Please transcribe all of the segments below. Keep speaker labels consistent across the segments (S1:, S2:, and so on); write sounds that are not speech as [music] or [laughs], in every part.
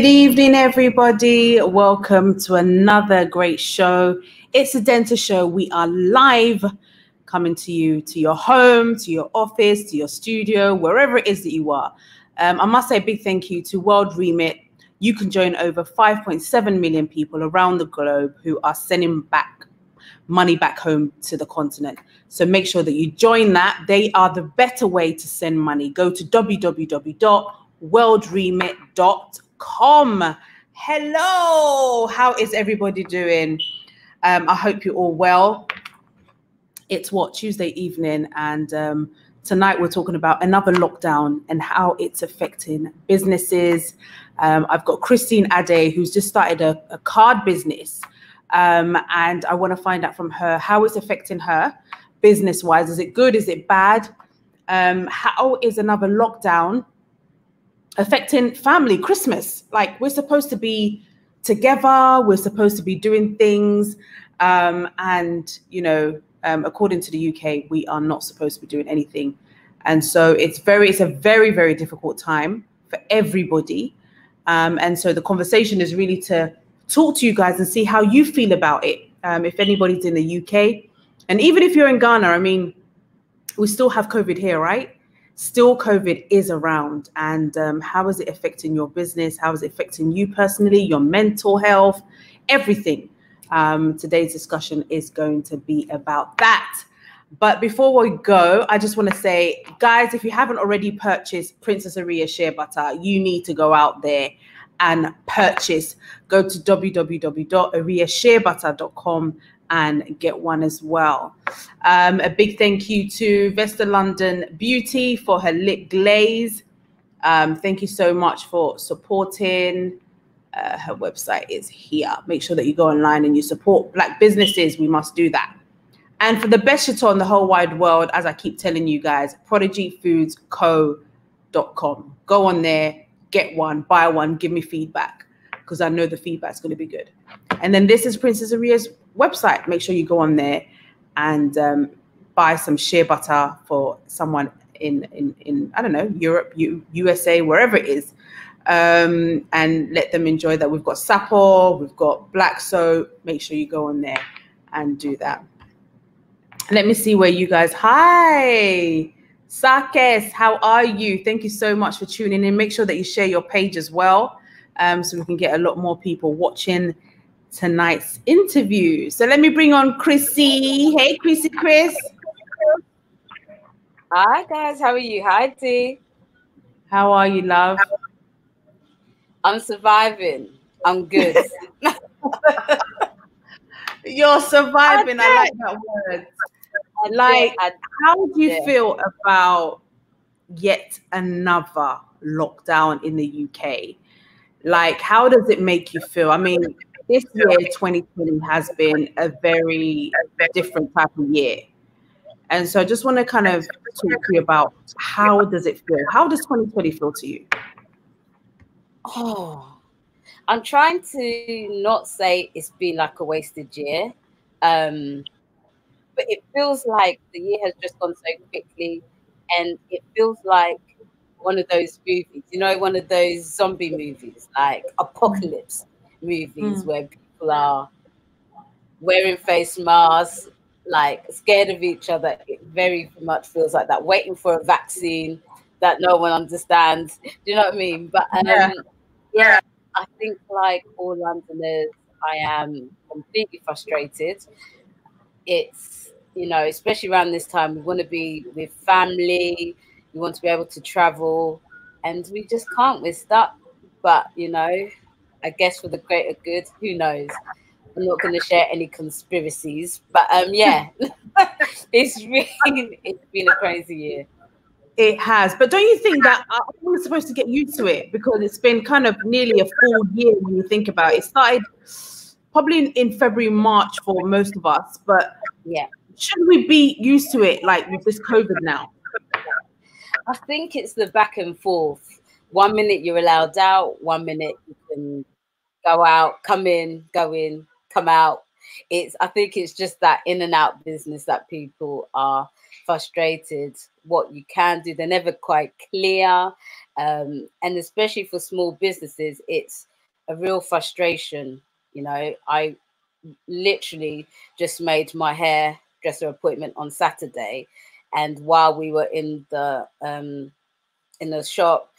S1: Good evening, everybody. Welcome to another great show. It's a dentist show. We are live coming to you, to your home, to your office, to your studio, wherever it is that you are. Um, I must say a big thank you to World Remit. You can join over 5.7 million people around the globe who are sending back money back home to the continent. So make sure that you join that. They are the better way to send money. Go to www.worldremit.com. Hello, how is everybody doing? Um, I hope you're all well. It's what Tuesday evening, and um, tonight we're talking about another lockdown and how it's affecting businesses. Um, I've got Christine Ade, who's just started a, a card business, um, and I want to find out from her how it's affecting her business wise. Is it good? Is it bad? Um, how is another lockdown affecting family Christmas? Like we're supposed to be together, we're supposed to be doing things, um, and you know um, according to the UK, we are not supposed to be doing anything. And so it's very, it's a very, very difficult time for everybody. Um, and so the conversation is really to talk to you guys and see how you feel about it. Um, if anybody's in the UK, and even if you're in Ghana, I mean, we still have COVID here, right? Still, COVID is around. And um, how is it affecting your business? How is it affecting you personally, your mental health, everything? Um, today's discussion is going to be about that. But before we go, I just want to say, guys, if you haven't already purchased Princess Aria shea butter, you need to go out there and purchase. Go to www.ariasheabutter.com and get one as well. Um, a big thank you to Vesta London Beauty for her lip glaze. Um, thank you so much for supporting uh, her website is here. Make sure that you go online and you support black businesses. We must do that. And for the best shito on the whole wide world, as I keep telling you guys, prodigyfoodsco.com. Go on there, get one, buy one, give me feedback because I know the feedback's going to be good. And then this is Princess Aria's website. Make sure you go on there and um, buy some shea butter for someone in, in, in I don't know, Europe, U, USA, wherever it is um, and let them enjoy that. We've got Sapo, we've got Black Soap. Make sure you go on there and do that. Let me see where you guys. Hi, Sakes, how are you? Thank you so much for tuning in. Make sure that you share your page as well, um, so we can get a lot more people watching tonight's interview. So let me bring on Chrissy. Hey, Chrissy, Chris.
S2: Hi guys, how are you? Hi T.
S1: How are you, love?
S2: I'm surviving. I'm good. [laughs]
S1: You're surviving. I, I like that word. I like, how do you feel about yet another lockdown in the UK? Like, how does it make you feel? I mean, this year, 2020, has been a very different type of year. And so I just want to kind of talk to you about how does it feel? How does 2020 feel to you?
S2: Oh, I'm trying to not say it's been like a wasted year, um, but it feels like the year has just gone so quickly, and it feels like one of those movies, you know, one of those zombie movies, like apocalypse movies, mm. where people are wearing face masks, like scared of each other. It very much feels like that, waiting for a vaccine that no one understands. [laughs] Do you know what I mean? But um, yeah. yeah, I think like all Londoners, I am completely frustrated. It's you know, especially around this time, we want to be with family, we want to be able to travel, and we just can't. We're stuck. But you know, I guess for the greater good, who knows? I'm not going to share any conspiracies, but um, yeah, [laughs] it's really it's been a crazy year.
S1: It has, but don't you think that uh, we're supposed to get used to it because it's been kind of nearly a full year when you think about it. It started probably in, in February, March for most of us, but
S2: yeah,
S1: should we be used to it like with this COVID now?
S2: I think it's the back and forth. One minute you're allowed out, one minute you can go out, come in, go in, come out. it's I think it's just that in and out business that people are frustrated what you can do. They're never quite clear. Um, and especially for small businesses, it's a real frustration. You know, I literally just made my hairdresser appointment on Saturday. And while we were in the um, in the shop,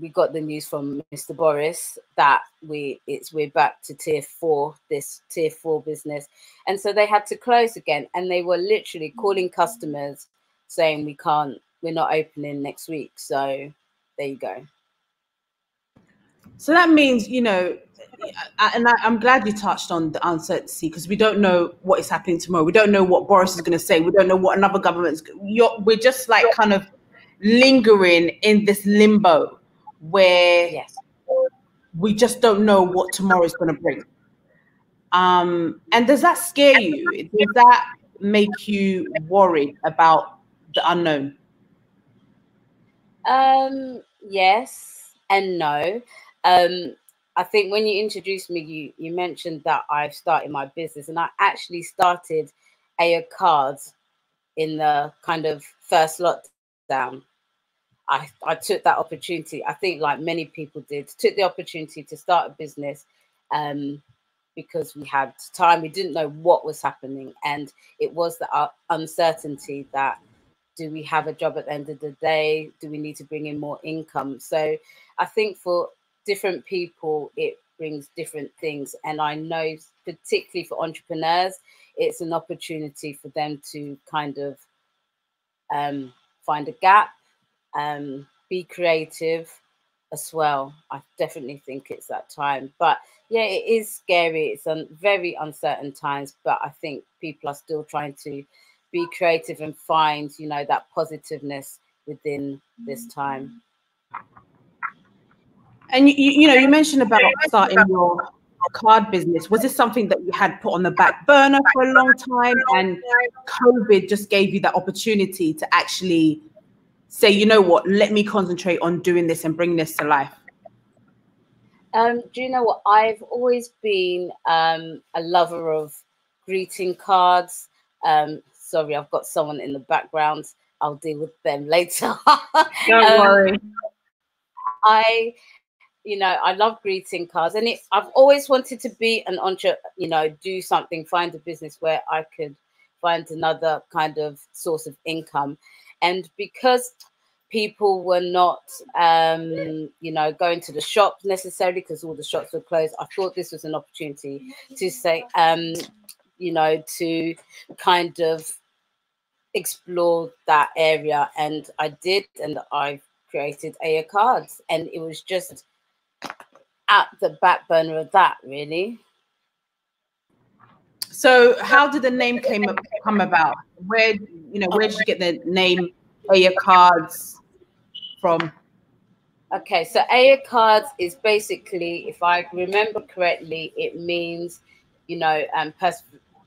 S2: we got the news from Mr. Boris that we it's we're back to tier four, this tier four business, and so they had to close again, and they were literally calling customers saying we can't, we're not opening next week. So there you go.
S1: So that means you know, and I, am glad you touched on the uncertainty because we don't know what is happening tomorrow. We don't know what Boris is going to say. We don't know what another government's. You're, we're just like kind of lingering in this limbo where yes. we just don't know what tomorrow is going to bring. Um, and does that scare you? Does that make you worried about the unknown?
S2: Um, yes and no. Um, I think when you introduced me, you you mentioned that I've started my business, and I actually started a cards in the kind of first lockdown. I, I took that opportunity. I think, like many people did, took the opportunity to start a business um, because we had time. We didn't know what was happening, and it was the uh, uncertainty that do we have a job at the end of the day? Do we need to bring in more income? So, I think for different people, it brings different things, and I know particularly for entrepreneurs, it's an opportunity for them to kind of um, find a gap um, be creative as well. I definitely think it's that time. But yeah, it is scary. It's a very uncertain times, but I think people are still trying to be creative and find, you know, that positiveness within this time.
S1: And you, you know, you mentioned about starting your card business. Was this something that you had put on the back burner for a long time, and COVID just gave you that opportunity to actually say, you know what, let me concentrate on doing this and bring this to life?
S2: Um, do you know what? I've always been um, a lover of greeting cards. Um, sorry, I've got someone in the background. I'll deal with them [laughs] later.
S1: Don't um, worry.
S2: I, you know, I love greeting cards, and it, I've always wanted to be an entrepreneur. You know, do something, find a business where I could find another kind of source of income. And because people were not, um, you know, going to the shops necessarily because all the shops were closed, I thought this was an opportunity to say, um, you know, to kind of explore that area. And I did, and I created Aya Cards, and it was just at the back burner of that, really.
S1: So, how did the name came come about? Where you know where did you get the name Aya Cards from?
S2: Okay, so Aya Cards is basically, if I remember correctly, it means you know um, pers-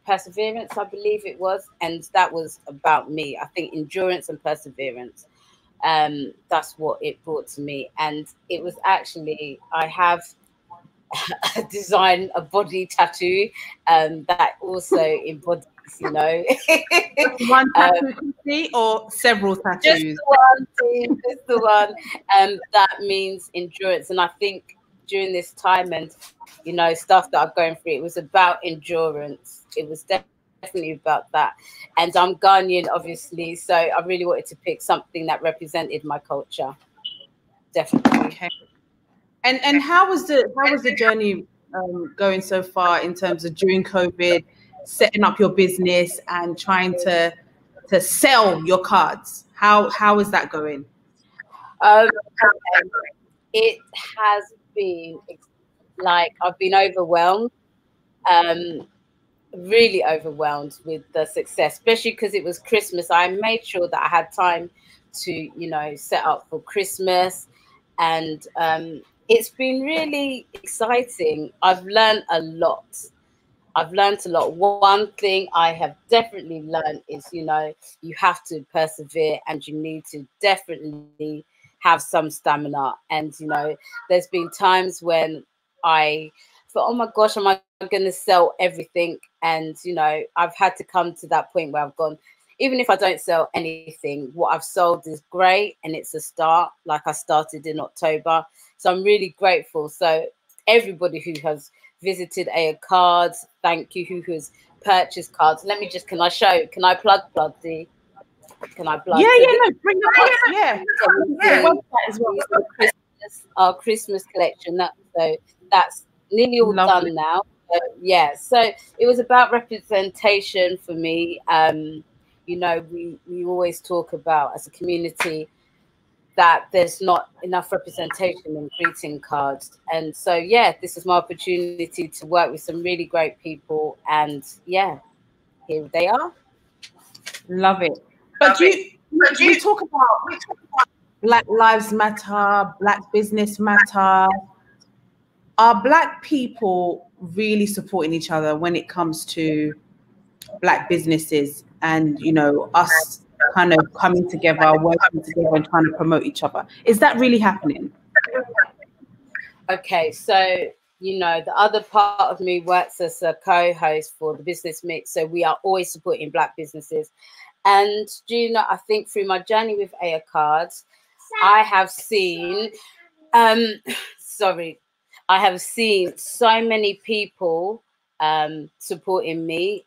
S2: perseverance. I believe it was, and that was about me. I think endurance and perseverance. Um, that's what it brought to me, and it was actually I have [laughs] design a body tattoo um, that also [laughs] embodies, you know.
S1: one [laughs] tattoo um, or several tattoos?
S2: Just the one, just the one. Um, that means endurance. And I think during this time and, you know, stuff that I'm going through, it was about endurance. It was definitely about that. And I'm Ghanaian, obviously. So I really wanted to pick something that represented my culture. Definitely.
S1: Okay. And and how was the how was the journey um, going so far in terms of during COVID, setting up your business and trying to to sell your cards? How how is that going?
S2: Um, it has been like I've been overwhelmed, um, really overwhelmed with the success, especially because it was Christmas. I made sure that I had time to, you know, set up for Christmas, and um, it's been really exciting. I've learned a lot. I've learned a lot. One thing I have definitely learned is, you know, you have to persevere and you need to definitely have some stamina. And, you know, there's been times when I thought, oh my gosh, am I going to sell everything. And, you know, I've had to come to that point where I've gone, even if I don't sell anything, what I've sold is great and it's a start, like I started in October. So I'm really grateful. So everybody who has visited Aya Cards, thank you, who has purchased cards. Let me just, can I show, can I plug plug the, can I plug?
S1: Yeah, yeah, no, bring the cards, yeah. yeah.
S2: yeah. As well. Christmas, our Christmas collection, that, so that's nearly all Lovely. done now. So, yeah, so it was about representation for me. Um, you know, we, we always talk about as a community that there's not enough representation in greeting cards. And so, yeah, this is my opportunity to work with some really great people. And yeah, here they are.
S1: Love it. But do you, do you talk about Black Lives Matter, Black Business Matter? Are Black people really supporting each other when it comes to Black businesses and you know us kind of coming together, working together, and trying to promote each other. Is that really happening?
S2: Okay, so you know the other part of me works as a co-host for the Business Mix, so we are always supporting Black businesses. And do you know? I think through my journey with Aya Cards, I have seen. Um, [laughs] sorry, I have seen so many people um, supporting me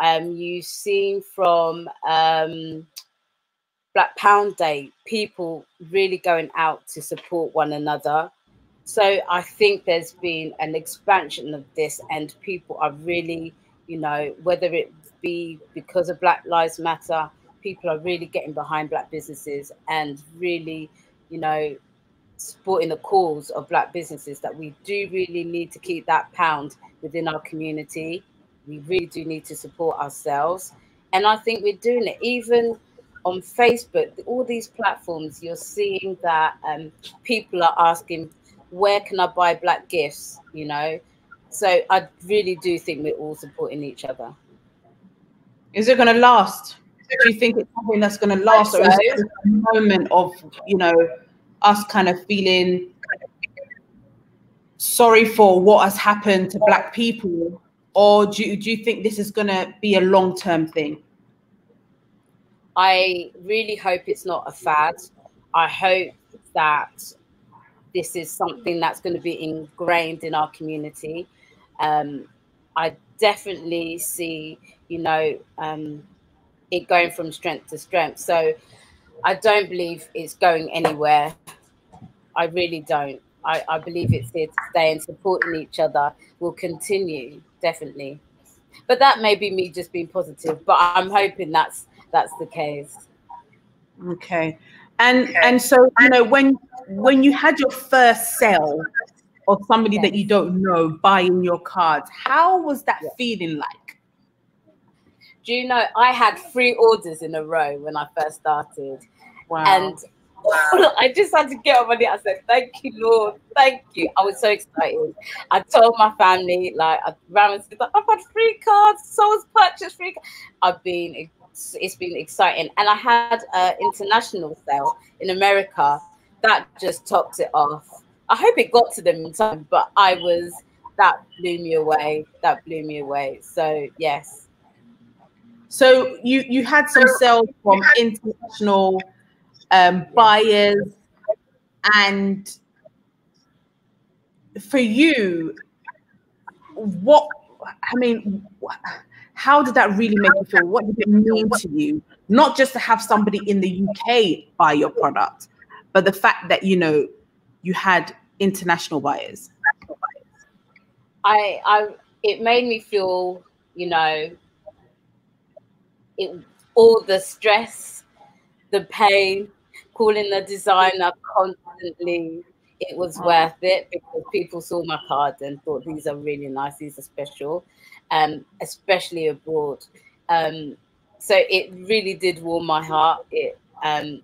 S2: um, you've seen from um, Black Pound Day people really going out to support one another. So I think there's been an expansion of this, and people are really, you know, whether it be because of Black Lives Matter, people are really getting behind Black businesses and really, you know, supporting the cause of Black businesses that we do really need to keep that pound within our community we really do need to support ourselves. And I think we're doing it. Even on Facebook, all these platforms, you're seeing that um, people are asking, where can I buy black gifts? You know, so I really do think we're all supporting each other.
S1: Is it going to last? Do you think it's something that's going to last, or is it a moment of you know us kind of feeling sorry for what has happened to black people or do you, do you think this is going to be a long term thing?
S2: I really hope it's not a fad. I hope that this is something that's going to be ingrained in our community. Um, I definitely see, you know, um, it going from strength to strength. So I don't believe it's going anywhere. I really don't. I, I believe it's here to stay and supporting each other will continue definitely. But that may be me just being positive, but I'm hoping that's that's the case.
S1: Okay. And okay. and so you know when when you had your first sale or somebody yes. that you don't know buying your cards, how was that yes. feeling like?
S2: Do you know I had three orders in a row when I first started. Wow. And [laughs] I just had to get on my knee. I said, Thank you, Lord. Thank you. I was so excited. I told my family, like, I ran and said, I've got free cards. Someone's purchased free cards. I've been, it's, it's been exciting. And I had an international sale in America that just topped it off. I hope it got to them in time, but I was, that blew me away. That blew me away. So, yes.
S1: So you you had some sales from international um, buyers, and for you, what I mean, how did that really make you feel? What did it mean to you? Not just to have somebody in the UK buy your product, but the fact that you know you had international buyers.
S2: I, I, it made me feel, you know, it all the stress, the pain, calling the designer constantly. It was oh. worth it because people saw my card and thought these are really nice, these are special, um, especially abroad. Um, so it really did warm my heart. It, um,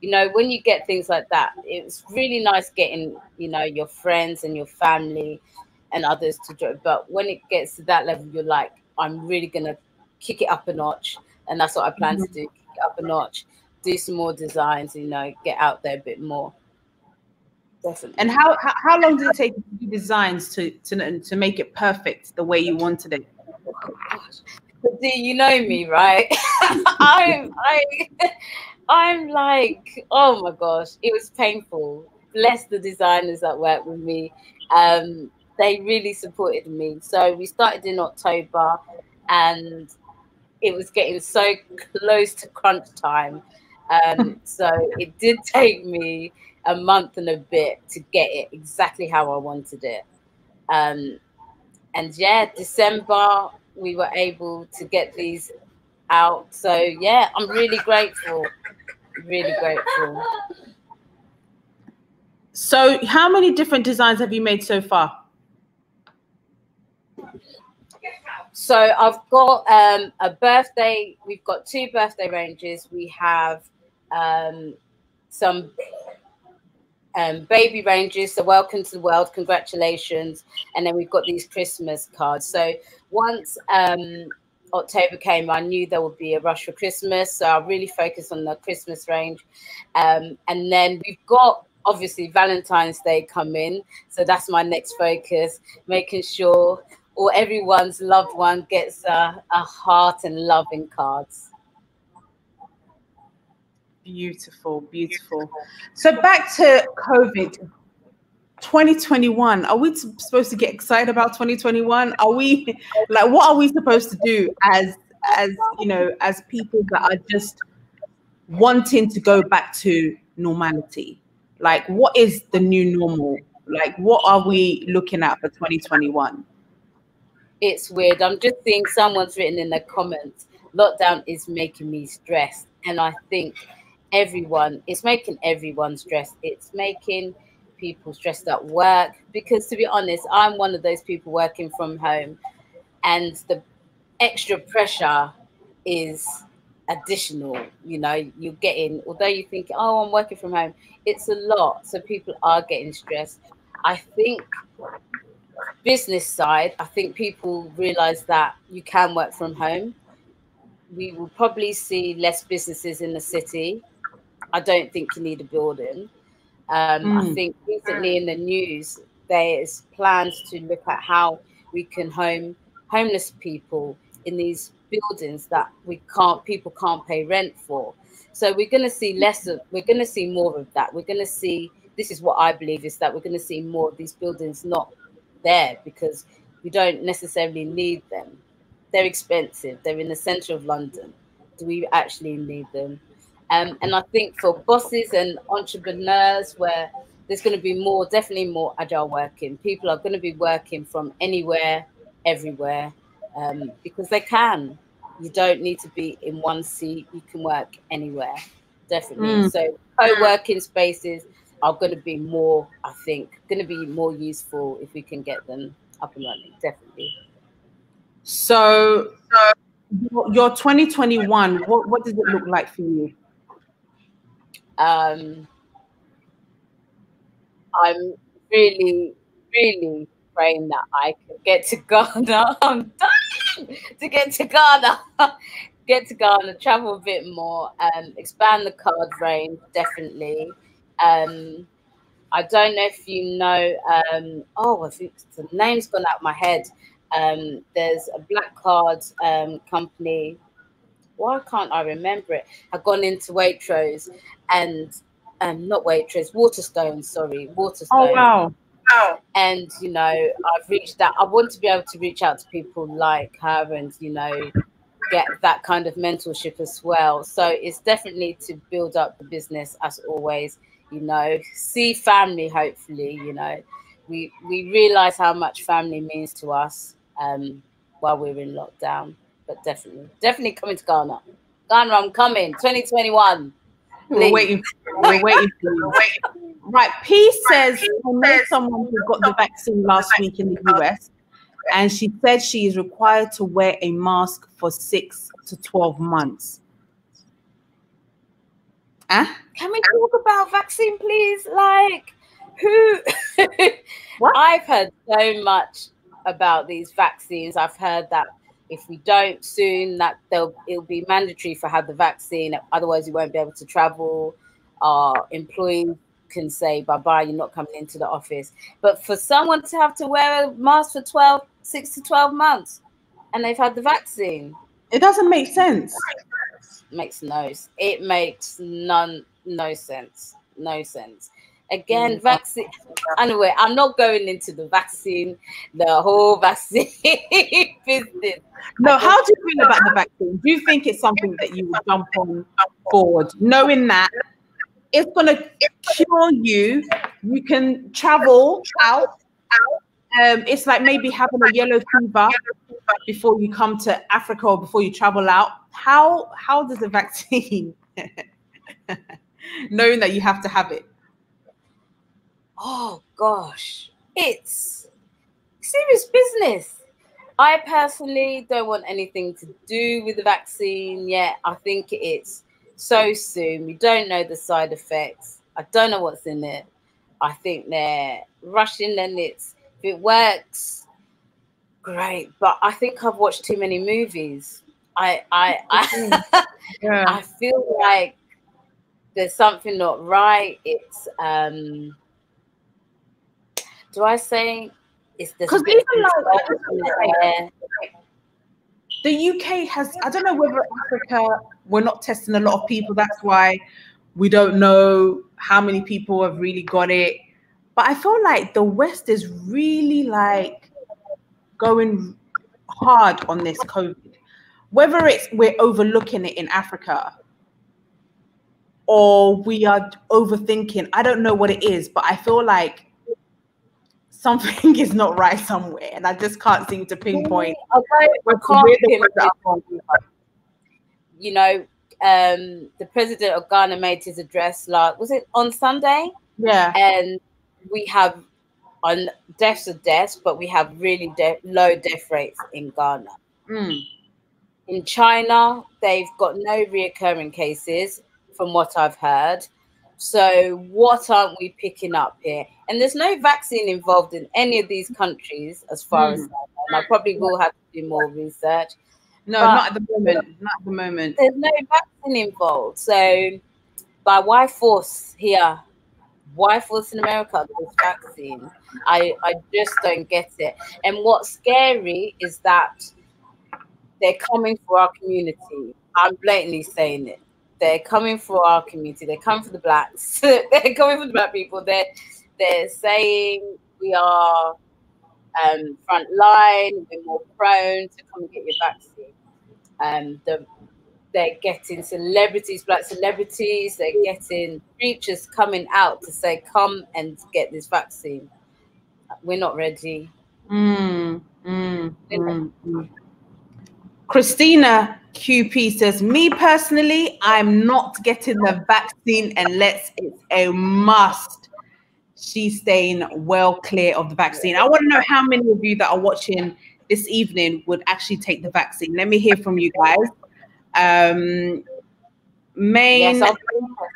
S2: you know, when you get things like that, it's really nice getting, you know, your friends and your family and others to join. But when it gets to that level, you're like, I'm really gonna kick it up a notch, and that's what I plan to do, kick it up a notch do some more designs, you know, get out there a bit more. definitely.
S1: And how, how how long did it take to do designs to to to make it perfect the way you wanted it?
S2: Do you know me, right? [laughs] I'm I I'm like, oh my gosh, it was painful. Bless the designers that worked with me. Um, they really supported me. So we started in October and it was getting so close to crunch time. Um, so it did take me a month and a bit to get it exactly how I wanted it. Um, and yeah, December we were able to get these out. So yeah, I'm really grateful. Really grateful.
S1: So how many different designs have you made so far?
S2: So I've got um, a birthday. We've got two birthday ranges. We have um, some um, baby ranges. So welcome to the world, congratulations. And then we've got these Christmas cards. So once um, October came, I knew there would be a rush for Christmas. So I really focused on the Christmas range. Um, and then we've got obviously Valentine's Day coming. So that's my next focus, making sure or everyone's loved one gets a, a heart and loving cards.
S1: Beautiful, beautiful. So back to COVID 2021. Are we supposed to get excited about 2021? Are we like what are we supposed to do as as you know as people that are just wanting to go back to normality? Like what is the new normal? Like what are we looking at for 2021?
S2: It's weird. I'm just seeing someone's written in the comments, lockdown is making me stressed. And I think everyone it's making everyone stressed it's making people stressed at work because to be honest i'm one of those people working from home and the extra pressure is additional you know you're getting although you think oh i'm working from home it's a lot so people are getting stressed. I think business side i think people realize that you can work from home. We will probably see less businesses in the city I don't think you need a building. Um, mm. I think recently in the news there's plans to look at how we can home homeless people in these buildings that we can't people can't pay rent for. So we're going to see less of we're going to see more of that. We're going to see this is what I believe is that we're going to see more of these buildings not there because we don't necessarily need them. They're expensive. They're in the center of London. Do we actually need them? Um, and I think for bosses and entrepreneurs, where there's going to be more, definitely more agile working. People are going to be working from anywhere, everywhere, um, because they can. You don't need to be in one seat. You can work anywhere, definitely. Mm. So co-working spaces are going to be more, I think, going to be more useful if we can get them up and running, definitely.
S1: So, your 2021, what, what does it look like for you?
S2: Um, I'm really, really praying that I can get to Ghana. [laughs] I'm dying to get to Ghana. [laughs] get to Ghana, travel a bit more, um, expand the card range, definitely. Um, I don't know if you know. Um, oh, I think the name's gone out of my head. Um, there's a black card um, company why can't I remember it? I've gone into Waitrose and um not waitress, Waterstone, sorry, Waterstone.
S1: Oh wow.
S2: Wow. And you know, I've reached out. I want to be able to reach out to people like her and you know get that kind of mentorship as well. So it's definitely to build up the business as always, you know, see family hopefully, you know. We we realize how much family means to us um while we're in lockdown but definitely, definitely coming to Ghana. Ghana, I'm coming. 2021.
S1: We're waiting. We're waiting for you. Right. P says I know someone who got the vaccine last week in the US, and she said she is required to wear a mask for six to 12 months.
S2: Huh? Can we talk about vaccine, please? Like, who? [laughs] what? I've heard so much about these vaccines. I've heard that if we don't soon, that they'll it'll be mandatory for have the vaccine. Otherwise, you won't be able to travel. Our employees can say bye bye, you're not coming into the office. But for someone to have to wear a mask for 12, six to 12 months and they've had the vaccine,
S1: it doesn't make sense.
S2: Makes no it makes none no sense. No sense. Again, mm. vaccine. Anyway, I'm not going into the vaccine, the whole [laughs] vaccine business.
S1: No, how do you feel about the vaccine? Do you think it's something that you would jump on board, knowing that it's gonna cure you? You can travel out. Um, it's like maybe having a yellow fever before you come to Africa or before you travel out. How how does the vaccine, [laughs] knowing that you have to have it?
S2: Oh gosh, it's serious business. I personally don't want anything to do with the vaccine yet. I think it's so soon. We don't know the side effects. I don't know what's in it. I think they're rushing and it's if it works, great. But I think I've watched too many movies. I I I, [laughs] yeah. I feel like there's something not right. It's um do I say it's because even like
S1: the UK has I don't know whether Africa we're not testing a lot of people. That's why we don't know how many people have really got it. But I feel like the West is really like going hard on this COVID. Whether it's we're overlooking it in Africa or we are overthinking, I don't know what it is, but I feel like something is not right somewhere, and I just can't seem to pinpoint.
S2: You know, um, the president of Ghana made his address last was it on Sunday?
S1: Yeah,
S2: and we have on deaths of deaths, but we have really de- low death rates in Ghana.
S1: Mm.
S2: In China, they've got no reoccurring cases, from what I've heard. So, what aren't we picking up here? And there's no vaccine involved in any of these countries, as far mm. as I know. I probably will have to do more research.
S1: No, not at the moment. Not at the moment.
S2: There's no vaccine involved. So, by why force here? Why force in America this vaccine? I, I just don't get it. And what's scary is that they're coming for our community. I'm blatantly saying it they're coming for our community. They're coming for the blacks. [laughs] they're coming for the black people. They're they're saying we are um, front line. We're more prone to come and get your vaccine. Um, the, they're getting celebrities, black celebrities. They're getting preachers coming out to say, "Come and get this vaccine." We're not ready.
S1: Mm, mm, mm, mm. Christina QP says, Me personally, I'm not getting the vaccine unless it's a must. She's staying well clear of the vaccine. I want to know how many of you that are watching this evening would actually take the vaccine. Let me hear from you guys. Um, main yes,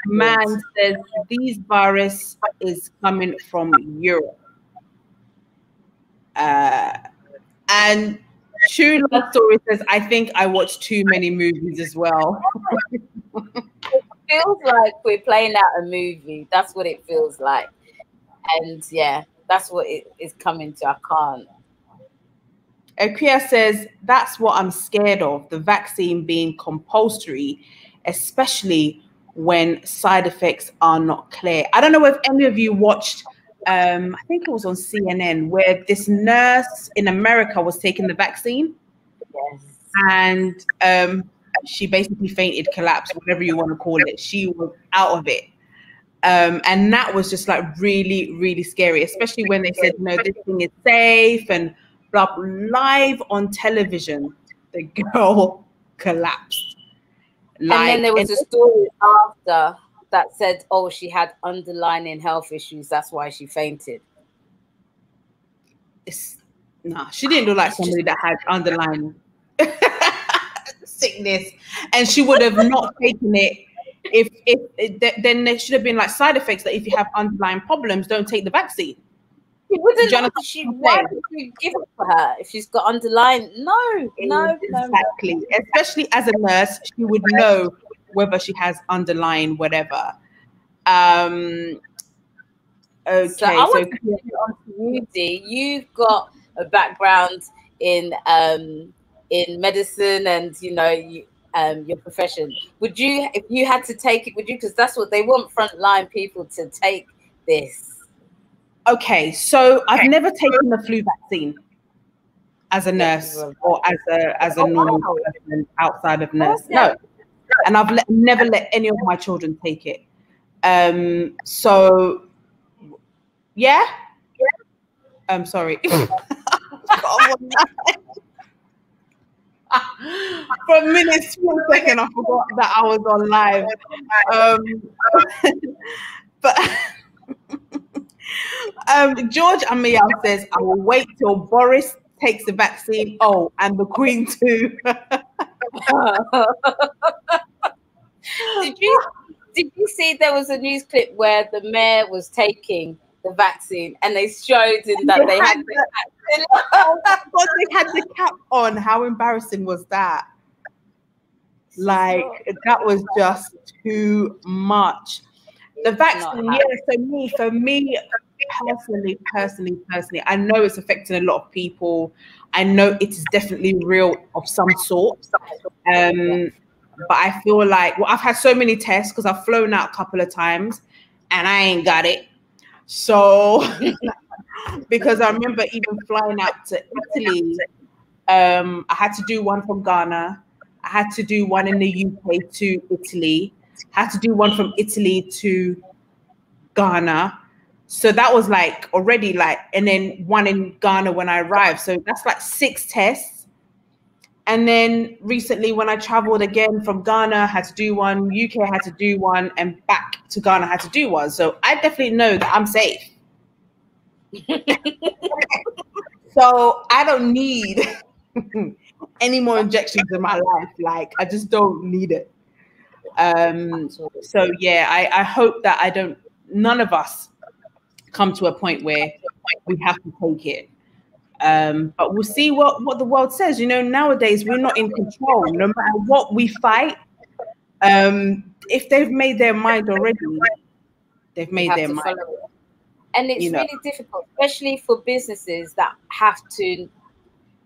S1: man says these virus is coming from Europe. Uh, and True Love Story says, I think I watched too many movies as well.
S2: it feels like we're playing out a movie. That's what it feels like. And yeah, that's what it is coming to. I can't.
S1: Akia says, that's what I'm scared of the vaccine being compulsory, especially when side effects are not clear. I don't know if any of you watched um, I think it was on CNN, where this nurse in America was taking the vaccine.
S2: Yes.
S1: And um, she basically fainted, collapsed, whatever you want to call it. She was out of it. Um, and that was just like really, really scary, especially when they said, no, this thing is safe and blah, blah live on television. The [laughs] girl collapsed.
S2: Like, and then there was a story after that said, oh, she had underlying health issues. That's why she fainted.
S1: It's no, she didn't look like somebody that had underlying [laughs] sickness, and she would have not [laughs] taken it. If, if, if then there should have been like side effects that if you have underlying problems, don't take the vaccine.
S2: Wouldn't she, why would you give it for her if she's got underlying? No, no,
S1: exactly. No, no. Especially as a nurse, she would know whether she has underlying whatever. Um, Okay,
S2: So I
S1: so,
S2: want to on to you, Dee. You've got a background in um, in medicine and you know you, um, your profession. Would you, if you had to take it, would you? Because that's what they want frontline people to take this.
S1: okay, so I've never taken the flu vaccine as a nurse or as a as a
S2: Oh,
S1: normal person outside of nurse. No, and I've let, never let any of my children take it. Um, so yeah, I'm sorry. [laughs] For a minute, split second, I forgot that I was on live. Um, [laughs] but [laughs] um, George Amiyal says, I will wait till Boris takes the vaccine. Oh, and the Queen too. [laughs]
S2: did you did you see there was a news clip where the mayor was taking the vaccine and they showed in that they had the vaccine? [laughs]
S1: oh God, they had the cap on. How embarrassing was that? Like, that was just too much. The vaccine, yeah, so me, for me personally, personally, personally, I know it's affecting a lot of people. I know it is definitely real of some sort. Um, but I feel like well, I've had so many tests because I've flown out a couple of times and I ain't got it. So [laughs] because I remember even flying out to Italy, um, I had to do one from Ghana. I had to do one in the UK to Italy. I had to do one from Italy to Ghana. So that was like already like, and then one in Ghana when I arrived. So that's like six tests. And then recently, when I traveled again from Ghana, had to do one, UK had to do one, and back to Ghana, had to do one. So I definitely know that I'm safe. [laughs] so I don't need [laughs] any more injections in my life. Like, I just don't need it. Um, so yeah, I, I hope that I don't, none of us come to a point where we have to take it. Um, but we'll see what, what the world says. You know, nowadays we're not in control. No matter what we fight, um, if they've made their mind already, they've made their mind.
S2: follow. And it's
S1: you know.
S2: really difficult, especially for businesses that have to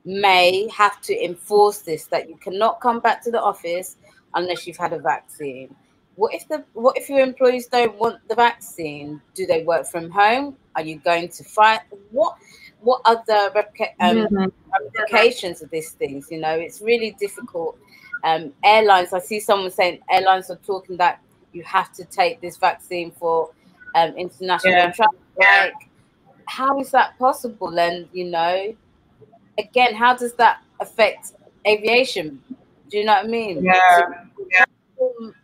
S2: may have to enforce this that you cannot come back to the office unless you've had a vaccine. What if the what if your employees don't want the vaccine? Do they work from home? Are you going to fight? What what are the replica- um,
S1: Mhm.
S2: ramifications of these things? You know, it's really difficult. Um, airlines, I see someone saying airlines are talking that you have to take this vaccine for um, international
S1: Yeah.
S2: travel. Like, how is that possible? And you know, again, how does that affect aviation? Do you know what I mean?
S1: Yeah.
S2: Um,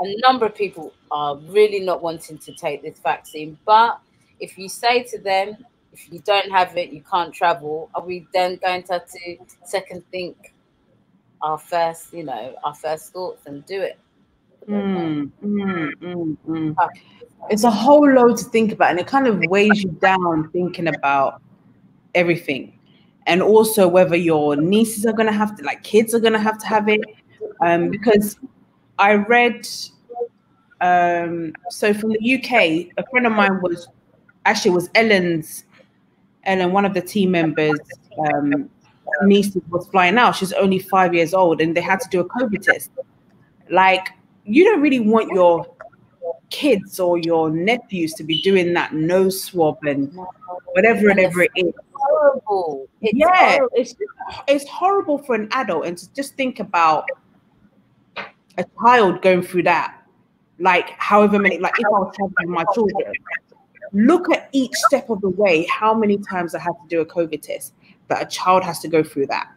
S2: a number of people are really not wanting to take this vaccine, but if you say to them, if you don't have it, you can't travel, are we then going to have to second think our first, you know, our first thoughts and do it? I don't know.
S1: Mm, mm, mm. It's a whole load to think about, and it kind of weighs you down thinking about everything, and also whether your nieces are gonna have to, like, kids are gonna have to have it, um, because I read, um, so from the UK, a friend of mine was actually it was Ellen's, Ellen, one of the team members, um, niece was flying out. She's only five years old, and they had to do a COVID test. Like, you don't really want your kids or your nephews to be doing that nose swab and whatever, whatever it is.
S2: horrible. It's
S1: yeah,
S2: horrible.
S1: it's just, it's horrible for an adult, and to just think about a child going through that. Like, however many, like if I was traveling with my children, look at each step of the way. How many times I had to do a COVID test that a child has to go through that.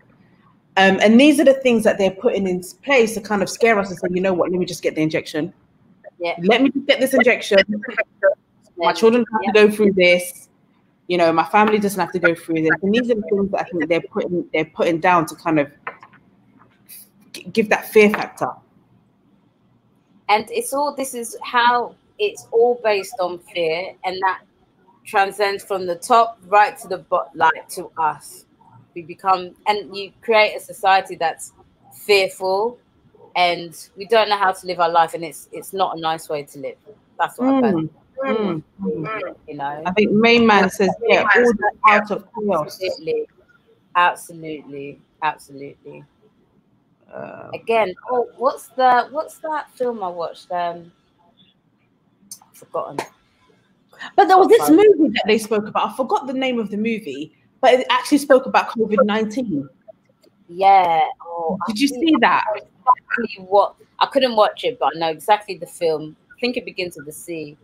S1: Um, and these are the things that they're putting in place to kind of scare us and say, you know what, let me just get the injection.
S2: Yeah.
S1: Let me just get this injection. My children have
S2: Yeah.
S1: to go through this. You know, my family doesn't have to go through this. And these are the things that I think they're putting they're putting down to kind of give that fear factor.
S2: and it's all this is how it's all based on fear and that transcends from the top right to the bottom like to us we become and you create a society that's fearful and we don't know how to live our life and it's it's not a nice way to live that's what I
S1: Mm.
S2: found.
S1: Mm.
S2: You know,
S1: I think main man says, yeah, all that out of chaos.
S2: absolutely, absolutely, absolutely.
S1: Uh,
S2: Again, oh, what's the what's that film I watched? Um, I've forgotten.
S1: but there was this movie that they spoke about. I forgot the name of the movie, but it actually spoke about COVID 19.
S2: Yeah. Oh, I
S1: Did you see that?
S2: I Exactly what I couldn't watch it, but I know exactly the film. I think it begins with the C,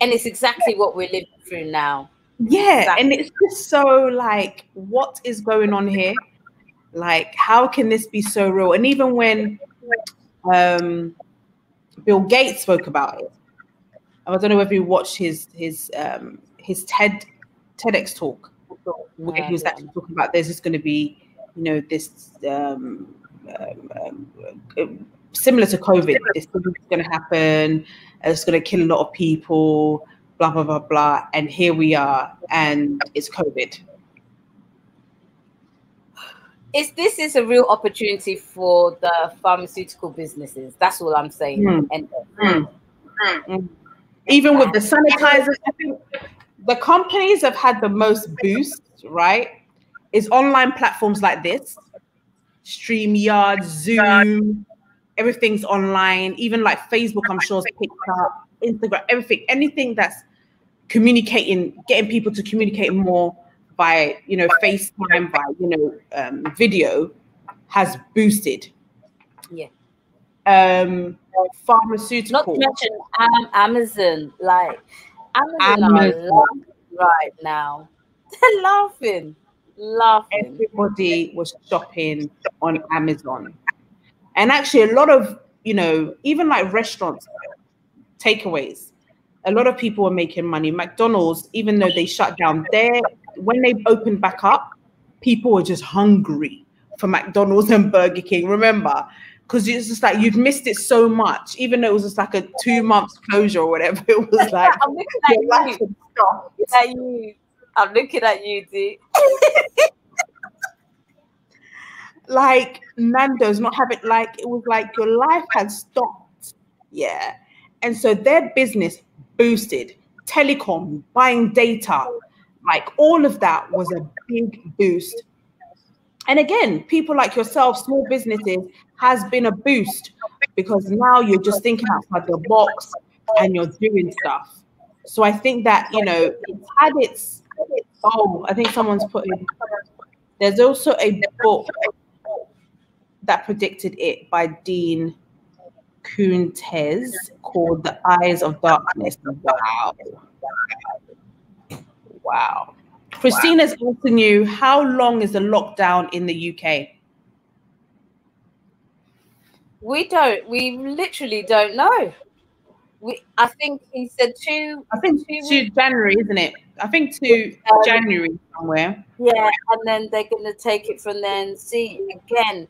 S2: and it's exactly what we're living through now.
S1: Yeah, and it's just so like, what is going on here? Like, how can this be so real? And even when um, Bill Gates spoke about it, I don't know whether you watched his his um, his TED TEDx talk where he was
S2: Yeah,
S1: actually talking about there's just going to be, you know, this um, um, um, uh, similar to COVID. This is going to happen. It's going to kill a lot of people. Blah blah blah blah. And here we are, and it's COVID.
S2: It's this is a real opportunity for the pharmaceutical businesses. That's all I'm saying.
S1: Mm.
S2: And
S1: Mm. Mm. Even with the think the companies have had the most boost, right? Is online platforms like this, StreamYard, Zoom, everything's online. Even like Facebook, I'm sure, picked up, Instagram, everything, anything that's communicating, getting people to communicate more by, you know, FaceTime, by, you know, um, video has boosted. Um,
S2: not to mention um, Amazon. Like Amazon,
S1: Amazon.
S2: laughing right now. [laughs] They're laughing, laughing.
S1: everybody was shopping on Amazon. And actually, a lot of, you know, even like restaurants, takeaways, a lot of people were making money. McDonald's, even though they shut down, there when they opened back up, people were just hungry for McDonald's and Burger King. Remember? Because it's just like you'd missed it so much, even though it was just like a two months closure or whatever. It was [laughs] like
S2: I'm looking at you.
S1: had
S2: at you. I'm looking at you, D. [laughs]
S1: like Nando's not having like it was like your life had stopped. Yeah. And so their business boosted, telecom, buying data, like all of that was a big boost. And again, people like yourself, small businesses, has been a boost because now you're just thinking outside the box and you're doing stuff. So I think that you know it's had its oh, I think someone's put in there's also a book that predicted it by Dean Koontz called The Eyes of Darkness. Wow. Wow. Christina's asking you, how long is the lockdown in the UK?
S2: We don't. We literally don't know. We. I think he said two.
S1: I think
S2: two
S1: to January, isn't it? I think to
S2: Um,
S1: January somewhere.
S2: Yeah, and then they're gonna take it from there and see again.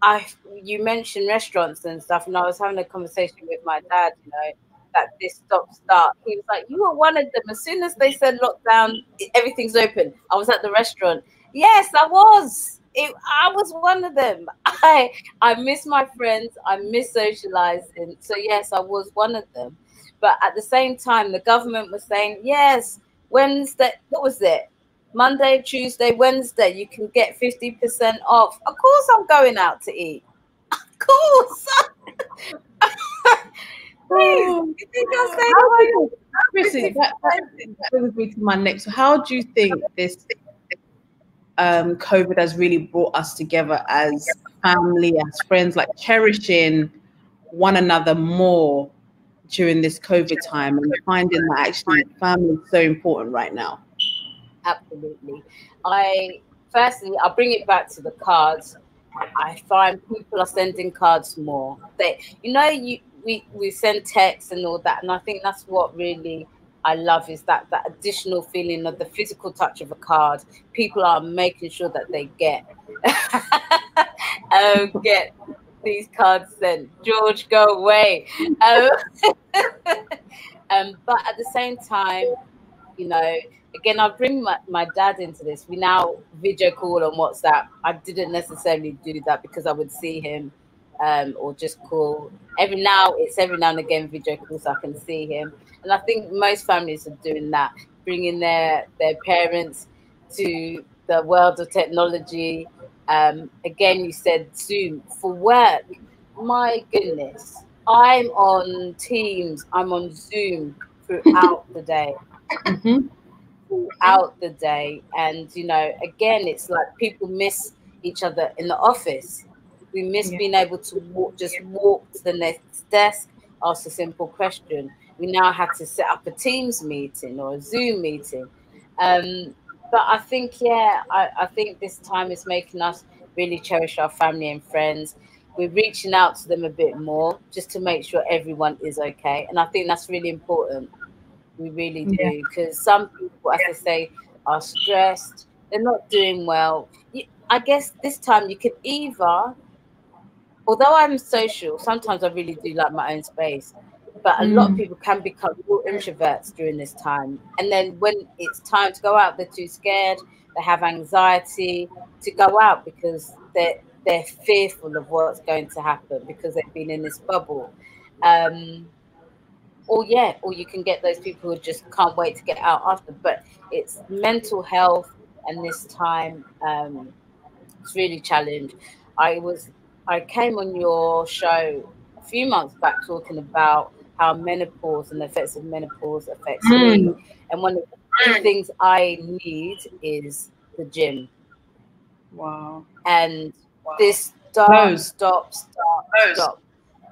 S2: I you mentioned restaurants and stuff, and I was having a conversation with my dad. You know that this stop start. He was like, "You were one of them." As soon as they said lockdown, everything's open. I was at the restaurant. Yes, I was. It, I was one of them. [laughs] I I miss my friends. I miss socializing. So yes, I was one of them. But at the same time, the government was saying, yes, Wednesday. What was it? Monday, Tuesday, Wednesday, you can get 50% off. Of course, I'm going out to eat. [laughs] Of course. [laughs] Please, oh. you think I'll say
S1: How
S2: no?
S1: you- Chrissy, that, that, that brings me to my next. How do you think this um, COVID has really brought us together as family, as friends, like cherishing one another more during this COVID time and finding that actually family is so important right now?
S2: Absolutely. I firstly, I'll bring it back to the cards. I find people are sending cards more. They, you know, you we we send texts and all that, and I think that's what really I love is that that additional feeling of the physical touch of a card. People are making sure that they get [laughs] um, get these cards sent. George, go away. Um, [laughs] um, but at the same time, you know, again, I'll bring my, my dad into this. We now video call on WhatsApp. I didn't necessarily do that because I would see him um, or just call. Every now it's every now and again video calls so I can see him, and I think most families are doing that, bringing their their parents to the world of technology. Um, again, you said Zoom for work. My goodness, I'm on Teams, I'm on Zoom throughout the day. Mm-hmm. Throughout the day. And, you know, again, it's like people miss each other in the office. We miss yeah. being able to walk, just walk to the next desk, ask a simple question. We now have to set up a Teams meeting or a Zoom meeting. Um, but I think, yeah, I, I think this time is making us really cherish our family and friends. We're reaching out to them a bit more just to make sure everyone is okay. And I think that's really important. We really do. Because yeah. some people, as I say, are stressed, they're not doing well. I guess this time you could either, although I'm social, sometimes I really do like my own space but a mm. lot of mm. people can become real introverts during this time. And then when it's time to go out, they're too scared. They have anxiety to go out because they're they're fearful of what's going to happen because they've been in this bubble. Um, or yeah, or you can get those people who just can't wait to get out after. But it's mental health, and this time um, it's really challenged. I was I came on your show a few months back talking about how menopause and the effects of menopause affects mm. me. And one of the hmm. things I need is the gym.
S1: Wow.
S2: And wow. this hmm. stop, stop, stop, stop.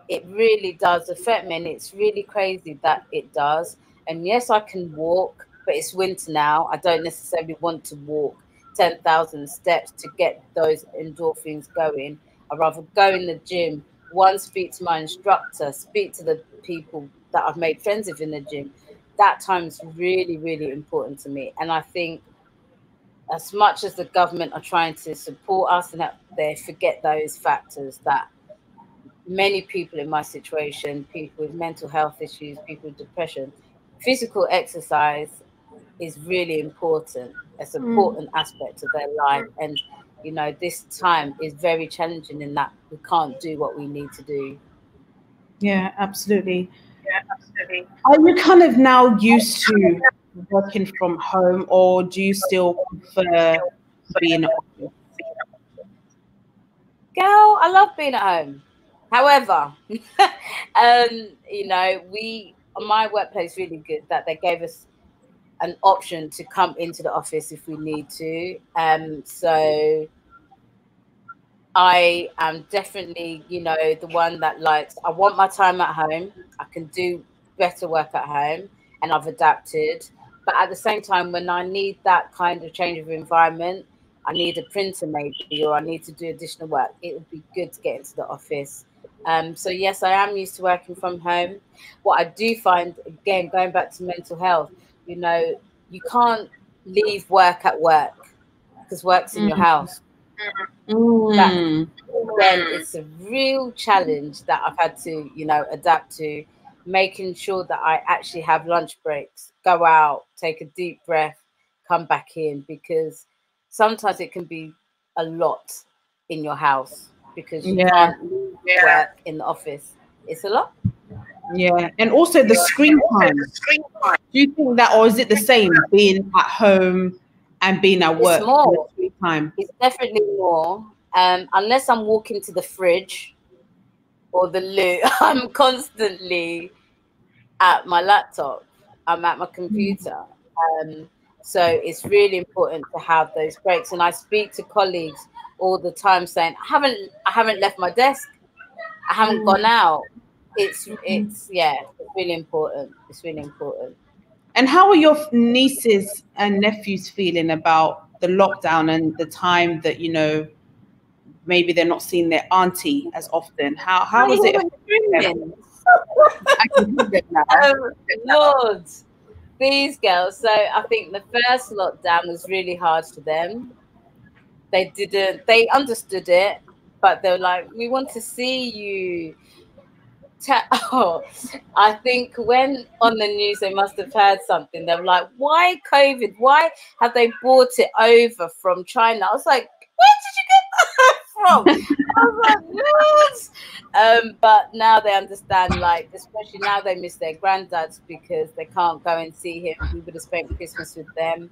S2: It really does affect me. And it's really crazy that it does. And yes, I can walk, but it's winter now. I don't necessarily want to walk 10,000 steps to get those endorphins going. I'd rather go in the gym, one, speak to my instructor, speak to the people that I've made friends with in the gym, that time's really, really important to me. And I think as much as the government are trying to support us and that they forget those factors that many people in my situation, people with mental health issues, people with depression, physical exercise is really important. It's an mm. important aspect of their life. And you know, this time is very challenging in that we can't do what we need to do
S1: yeah, absolutely. Yeah, absolutely. Are you kind of now used to working from home, or do you still prefer being at home?
S2: Girl, I love being at home. However, [laughs] um, you know, we my workplace really good that they gave us an option to come into the office if we need to. Um, so I am definitely, you know, the one that likes, I want my time at home. I can do better work at home and I've adapted. But at the same time, when I need that kind of change of environment, I need a printer maybe, or I need to do additional work, it would be good to get into the office. Um, so, yes, I am used to working from home. What I do find, again, going back to mental health, you know, you can't leave work at work because work's in mm-hmm. your house Mm. That, then it's a real challenge that I've had to, you know, adapt to, making sure that I actually have lunch breaks, go out, take a deep breath, come back in, because sometimes it can be a lot in your house because you yeah. can't yeah. work in the office. It's a lot.
S1: Yeah, and also the screen time. Do you think that, or is it the same being at home and being at work?
S2: It's more. Time. It's definitely more. Um, unless I'm walking to the fridge or the loo, [laughs] I'm constantly at my laptop. I'm at my computer. Um, so it's really important to have those breaks. And I speak to colleagues all the time saying, I haven't I haven't left my desk. I haven't gone out. It's it's yeah, it's really important. It's really important.
S1: And how are your nieces and nephews feeling about the lockdown and the time that you know maybe they're not seeing their auntie as often. How how was it?
S2: um, [laughs] Lord, these girls. So I think the first lockdown was really hard for them. They didn't. They understood it, but they were like, "We want to see you." [laughs] oh, I think when on the news they must have heard something. They were like, "Why COVID? Why have they brought it over from China?" I was like, "Where did you get that [laughs] from?" I was like, Um, but now they understand, like, especially now they miss their granddads because they can't go and see him. We would have spent Christmas with them.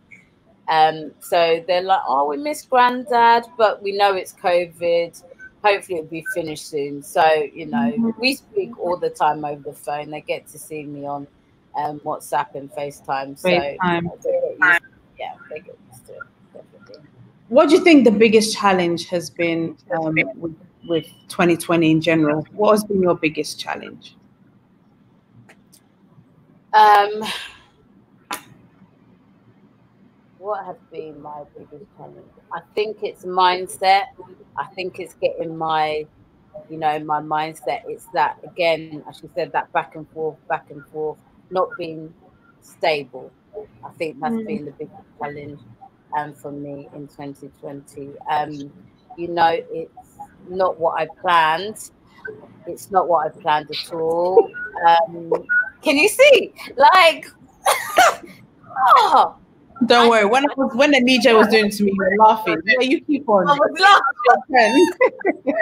S2: Um, so they're like, oh, we miss granddad, but we know it's COVID. Hopefully it'll be finished soon. So, you know, mm-hmm. we speak all the time over the phone. They get to see me on um, WhatsApp and FaceTime. So, FaceTime. yeah, they get used to it. Definitely.
S1: What do you think the biggest challenge has been um, with with 2020 in general? What has been your biggest challenge?
S2: Um, what has been my biggest challenge? I think it's mindset. I think it's getting my, you know, my mindset. It's that again, as you said, that back and forth, back and forth, not being stable. I think that's mm. been the biggest challenge um, for me in 2020. Um, you know, it's not what I planned. It's not what I planned at all. Um, can you see? Like, [laughs]
S1: oh, don't I, worry. When I was when the DJ was doing to me, you were laughing. Yeah, you keep on. I was laughing. [laughs]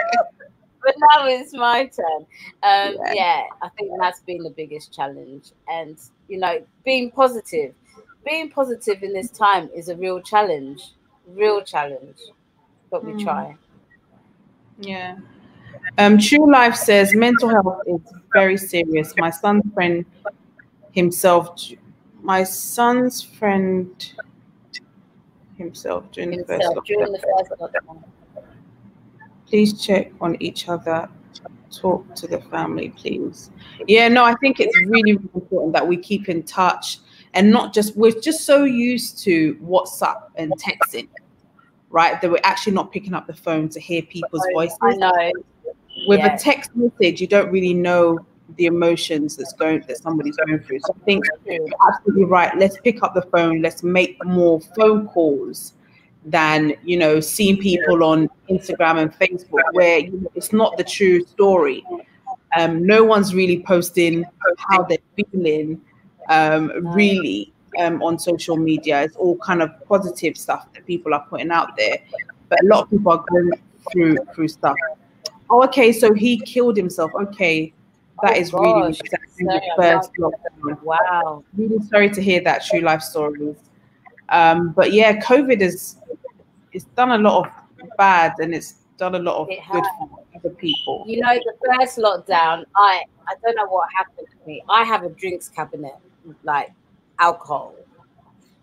S2: but now it's my turn. Um, yeah. yeah, I think that's been the biggest challenge, and you know, being positive, being positive in this time is a real challenge. Real challenge, but we mm. try.
S1: Yeah. Um, True Life says mental health is very serious. My son's friend himself, my son's friend himself during the first lockdown. Please check on each other. Talk to the family, please. Yeah, no, I think it's really, really important that we keep in touch and not just we're just so used to WhatsApp and texting right? That we're actually not picking up the phone to hear people's voices.
S2: I know.
S1: With a text message, you don't really know the emotions that's going that somebody's going through. So I think you're absolutely right. Let's pick up the phone. Let's make more phone calls than you know seeing people on Instagram and Facebook where you know, it's not the true story. Um, no one's really posting how they're feeling. Um, really, um, on social media. It's all kind of positive stuff that people are putting out there, but a lot of people are going through through stuff. Oh, okay, so he killed himself. Okay, that oh, is gosh. really the first lockdown.
S2: Wow,
S1: really sorry to hear that true life stories. Um, but yeah, COVID is it's done a lot of bad and it's done a lot of good for other people.
S2: You know, the first lockdown, I I don't know what happened to me. I have a drinks cabinet, like alcohol.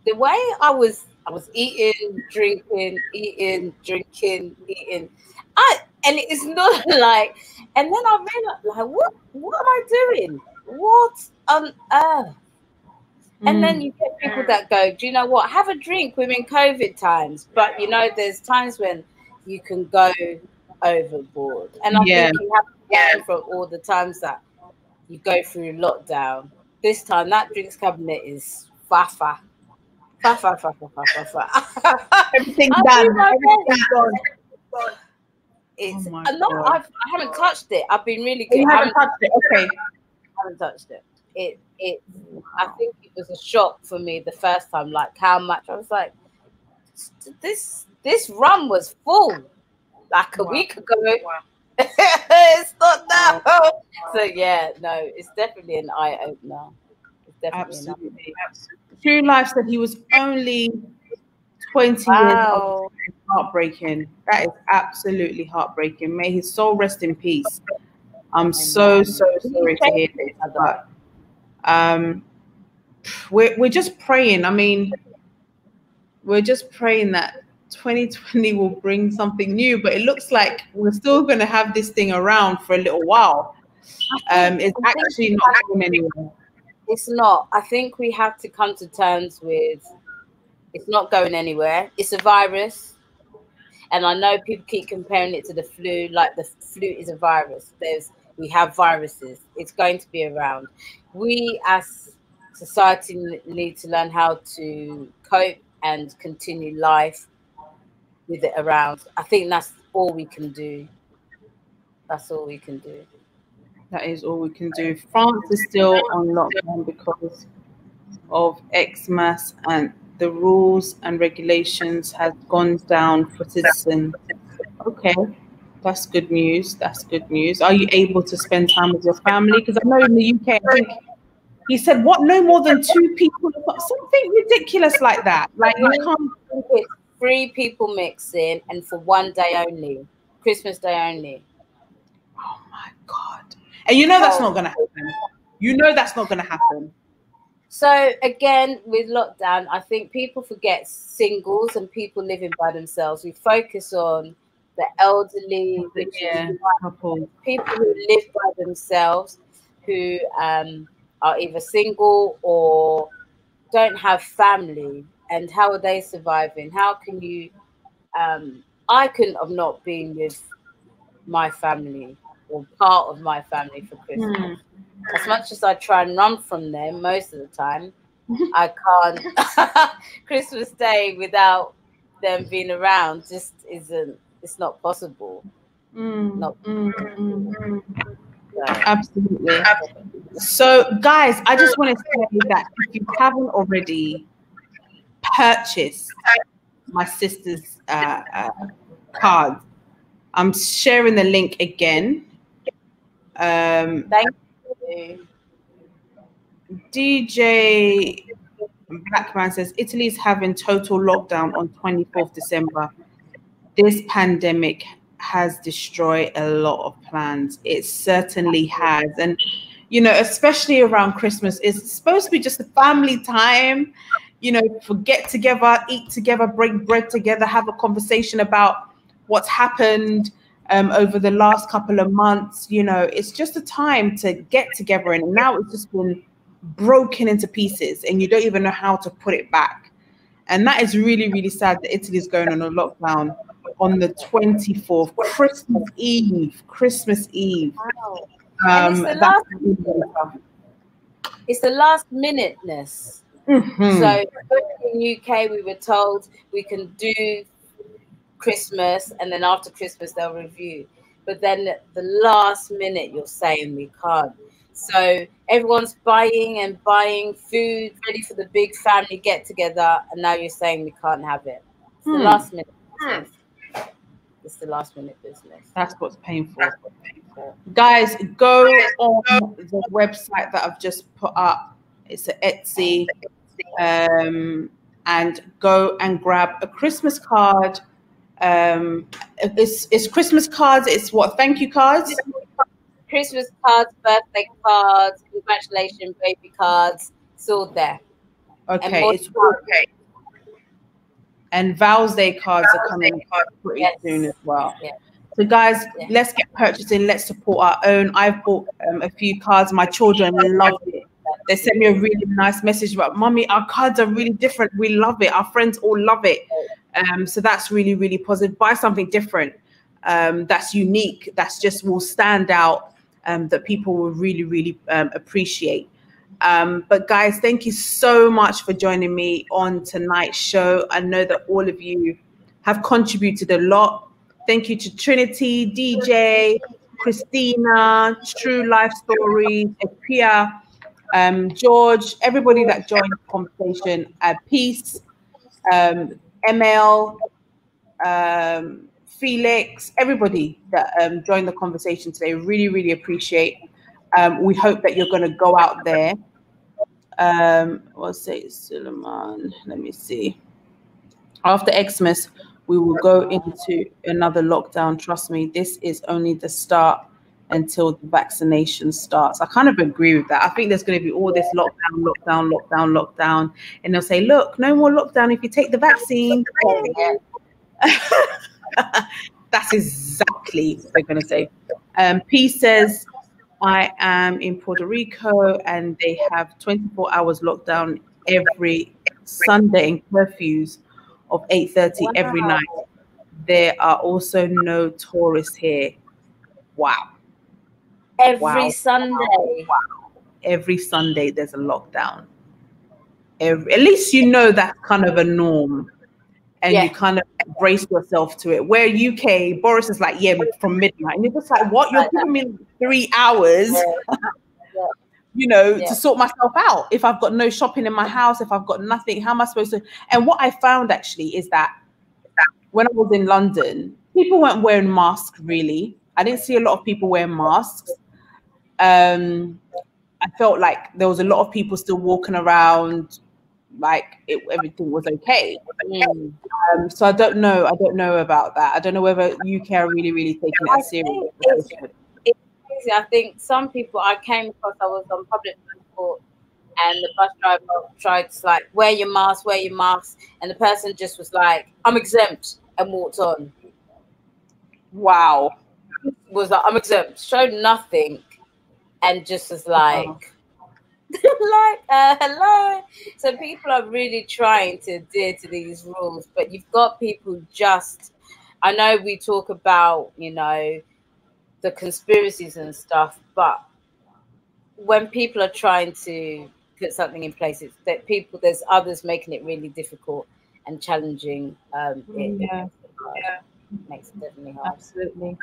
S2: The way I was, I was eating, drinking, eating, drinking, eating. I and it's not [laughs] like, and then I realized, like, what, what am I doing? What on earth? And then mm. you get people that go, do you know what? Have a drink. We're in COVID times, but you know, there's times when you can go overboard. And I yeah. think you have to learn from all the times that you go through lockdown this time that drinks cabinet is fafa. Fafa, fafa, fafa, fafa. [laughs]
S1: Everything's done. Everything's gone. [laughs]
S2: Oh it's oh no, I've, I haven't touched it. I've been really good.
S1: You haven't, touched it. Okay.
S2: I haven't touched it. It it. I think it was a shock for me the first time. Like how much I was like, this this run was full like a wow. week ago. Wow. [laughs] it's not now. So yeah, no, it's definitely an eye opener. It's definitely
S1: absolutely. absolutely. True Life said he was only 20 wow. Heartbreaking. That is absolutely heartbreaking. May his soul rest in peace. I'm so so sorry to hear this, but um, we're we're just praying. I mean, we're just praying that 2020 will bring something new, but it looks like we're still going to have this thing around for a little while. Um, it's actually not going anywhere.
S2: It's not. I think we have to come to terms with it's not going anywhere. It's a virus. And I know people keep comparing it to the flu, like the flu is a virus. There's we have viruses. It's going to be around. We as society need to learn how to cope and continue life with it around. I think that's all we can do. That's all we can do.
S1: That is all we can do. France is still on lockdown because of Xmas and the rules and regulations has gone down for citizens. Okay. That's good news. That's good news. Are you able to spend time with your family? Because I know in the UK, I think he said, "What? No more than two people? Something ridiculous like that. Like you can't."
S2: Three people mixing, and for one day only, Christmas Day only.
S1: Oh my god! And you know that's oh. not going to happen. You know that's not going to happen.
S2: So again, with lockdown, I think people forget singles and people living by themselves. We focus on the elderly,
S1: yeah,
S2: people who live by themselves, who um, are either single or don't have family, and how are they surviving? How can you? Um, I couldn't have not been with my family or part of my family for Christmas. Mm. As much as I try and run from them most of the time, [laughs] I can't. [laughs] Christmas Day without them being around just isn't. It's not possible.
S1: Mm. Not. Mm, mm, mm. Absolutely. So, guys, I just want to say that if you haven't already purchased my sister's uh, uh, card, I'm sharing the link again. Um,
S2: Thank you.
S1: DJ Blackman says Italy's having total lockdown on 24th December. This pandemic has destroyed a lot of plans. It certainly has. And, you know, especially around Christmas, it's supposed to be just a family time, you know, for get together, eat together, break bread together, have a conversation about what's happened um, over the last couple of months. You know, it's just a time to get together. And now it's just been broken into pieces and you don't even know how to put it back. And that is really, really sad that Italy is going on a lockdown on the 24th, Christmas Eve. Christmas Eve. Wow. Um,
S2: it's, the last, it's the last minuteness. Mm-hmm. So in UK, we were told we can do Christmas, and then after Christmas they'll review. But then the last minute, you're saying we can't. So everyone's buying and buying food, ready for the big family get together, and now you're saying we can't have it. It's the hmm. last minute. Hmm it's the last minute business.
S1: That's what's painful. Guys, go on the website that I've just put up. It's a Etsy. Um, and go and grab a Christmas card. Um, it's, it's Christmas cards. It's what? Thank you cards.
S2: Christmas cards, birthday cards, congratulations, baby cards. It's all there.
S1: Okay, it's okay and Val's Day cards are coming pretty yes. soon as well. Yeah. So, guys, yeah. let's get purchasing. Let's support our own. I've bought um, a few cards. My children love it. They sent me a really nice message about, "Mommy, our cards are really different. We love it. Our friends all love it." Um, so that's really, really positive. Buy something different. Um, that's unique. That's just will stand out. Um, that people will really, really um, appreciate. Um, but guys, thank you so much for joining me on tonight's show. I know that all of you have contributed a lot. Thank you to Trinity, DJ, Christina, True Life Stories, Pia, um, George, everybody that joined the conversation. Uh, Peace, um, ML, um, Felix, everybody that um, joined the conversation today. Really, really appreciate um, we hope that you're going to go out there. Um, what's say Suleiman? Let me see. After Xmas, we will go into another lockdown. Trust me, this is only the start until the vaccination starts. I kind of agree with that. I think there's going to be all this lockdown, lockdown, lockdown, lockdown, and they'll say, "Look, no more lockdown if you take the vaccine." [laughs] That's exactly what they're going to say. Um, P says I am in Puerto Rico and they have 24 hours lockdown every Sunday and curfews of 8:30 wow. every night. There are also no tourists here. Wow.
S2: Every wow. Sunday. Wow.
S1: Every Sunday there's a lockdown. Every, at least you know that's kind of a norm and yeah. you kind of brace yourself to it. Where UK, Boris is like, yeah, from midnight. And you're just like, what? You're giving me three hours, yeah. [laughs] you know, to sort myself out. If I've got no shopping in my house, if I've got nothing, how am I supposed to? And what I found actually is that when I was in London, people weren't wearing masks really. I didn't see a lot of people wearing masks. Um, I felt like there was a lot of people still walking around like it, everything was okay. Mm. Um, so I don't know. I don't know about that. I don't know whether UK are really, really taking it seriously.
S2: It's, it's crazy. I think some people I came across. I was on public transport, and the bus driver tried to like wear your mask, wear your mask, and the person just was like, "I'm exempt," and walked on.
S1: Wow.
S2: Was like, "I'm exempt," showed nothing, and just was like. [laughs] like, uh, hello. So people are really trying to adhere to these rules, but you've got people just. I know we talk about, you know, the conspiracies and stuff, but when people are trying to put something in place, it's that people, there's others making it really difficult and challenging. Um, it, yeah. yeah. Makes it definitely hard.
S1: Absolutely.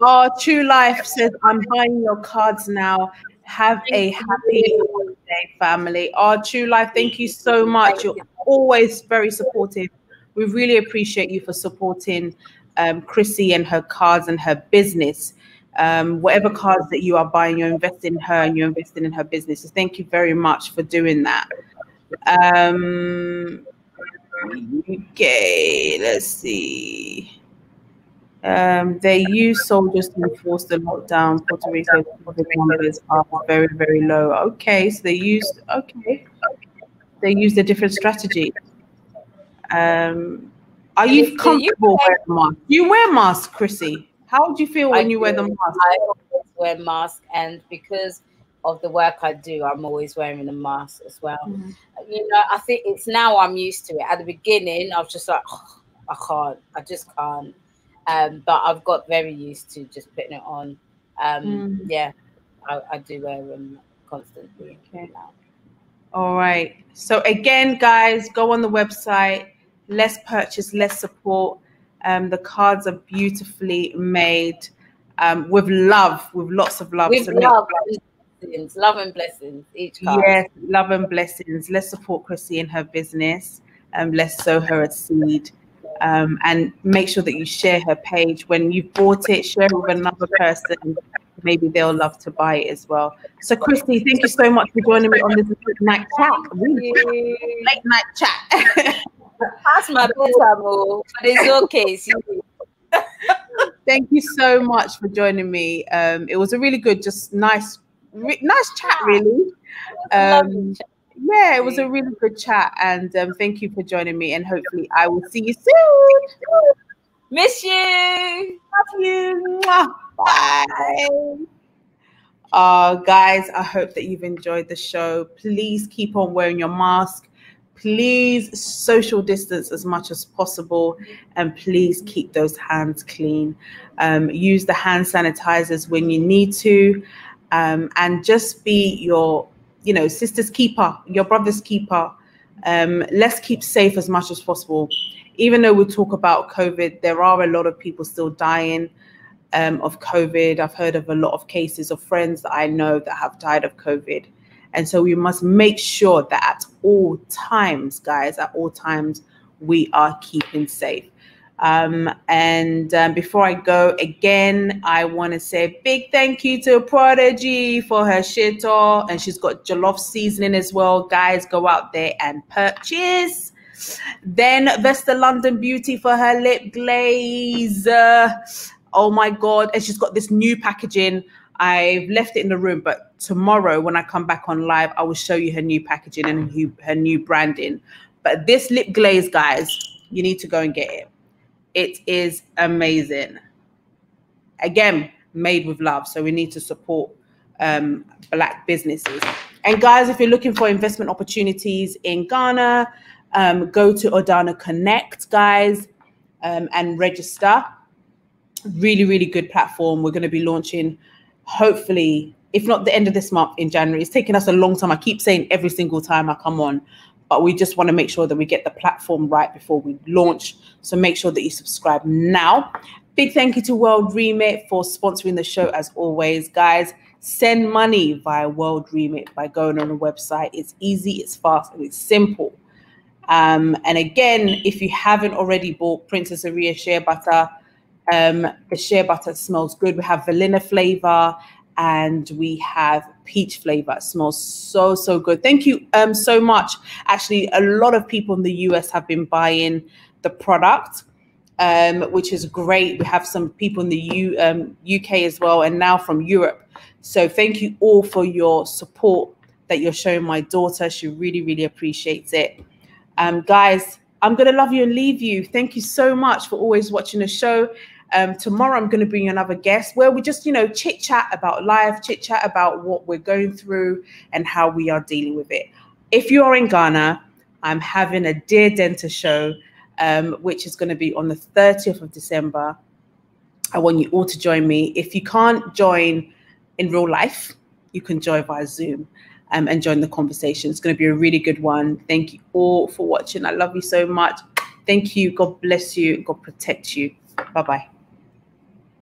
S1: Oh, True Life says, I'm buying your cards now. Have a happy holiday, family. Our True Life, thank you so much. You're always very supportive. We really appreciate you for supporting um, Chrissy and her cards and her business. Um, whatever cards that you are buying, you're investing in her and you're investing in her business. So thank you very much for doing that. Um, okay, let's see. Um, they use soldiers to enforce the lockdown. Puerto Rico numbers are very, very low. Okay, so they used okay. They used a different strategy. Um, are you comfortable you wearing a mask? You wear mask, Chrissy. How do you feel when I you do. wear the mask?
S2: I always wear mask, and because of the work I do, I'm always wearing a mask as well. Mm-hmm. You know, I think it's now I'm used to it. At the beginning, I was just like, oh, I can't. I just can't. Um, but I've got very used to just putting it on. Um, mm. Yeah, I, I, do wear them constantly okay. now.
S1: All right. So again, guys, go on the website. Let's purchase, let's support. Um, the cards are beautifully made um, with love, with lots of love.
S2: With so love, blessings, love and blessings. Each card.
S1: Yes, love and blessings. Let's support Chrissy in her business. Um, let's sow her a seed um, and make sure that you share her page. When you've bought it share it with another person. Maybe they'll love to buy it as well. So christy thank you so much for joining me on this late night chat. Late night chat.
S2: That's my bedtime but it's okay
S1: thank you so much for joining me. Um, it was a really good just nice re- nice chat really. Um, yeah, it was a really good chat, and um, thank you for joining me. And hopefully, I will see you soon.
S2: Miss you.
S1: Love you. Bye. Uh, guys, I hope that you've enjoyed the show. Please keep on wearing your mask. Please social distance as much as possible, and please keep those hands clean. Um, use the hand sanitizers when you need to, um, and just be your you know, sister's keeper, your brother's keeper. Um, let's keep safe as much as possible. Even though we talk about COVID, there are a lot of people still dying um, of COVID. I've heard of a lot of cases of friends that I know that have died of COVID. And so we must make sure that at all times, guys, at all times, we are keeping safe. Um, and um, before I go again, I want to say a big thank you to Prodigy for her shito, and she's got jollof seasoning as well. Guys, go out there and purchase. Then Vesta London Beauty for her lip glaze. Uh, oh my god! And she's got this new packaging. I've left it in the room, but tomorrow when I come back on live, I will show you her new packaging and her new branding. But this lip glaze, guys, you need to go and get it it is amazing. Again, made with love. So we need to support um, black businesses. And guys, if you're looking for investment opportunities in Ghana, um, go to Odana Connect, guys, um, and register. Really, really good platform. We're going to be launching, hopefully, if not the end of this month in January. It's taken us a long time. I keep saying every single time I come on, but we just want to make sure that we get the platform right before we launch. So make sure that you subscribe now. Big thank you to World Remit for sponsoring the show as always, guys. Send money via World Remit by going on the website. It's easy, it's fast, and it's simple. Um, and again, if you haven't already bought Princess Aria shea butter, Um, the shea butter smells good. We have vanilla flavor and we have peach flavor. It smells so, so good. Thank you um, so much. Actually, a lot of people in the US have been buying the product, um, which is great. We have some people in the U, um, UK as well, and now from Europe. So thank you all for your support that you're showing my daughter. She really, really appreciates it. Um, guys, I'm going to love you and leave you. Thank you so much for always watching the show. Um, tomorrow, I'm going to bring another guest where we just, you know, chit chat about life, chit chat about what we're going through and how we are dealing with it. If you're in Ghana, I'm having a Dear Dentist show, um, which is going to be on the 30th of December. I want you all to join me. If you can't join in real life, you can join via Zoom um, and join the conversation. It's going to be a really good one. Thank you all for watching. I love you so much. Thank you. God bless you. God protect you. Bye bye.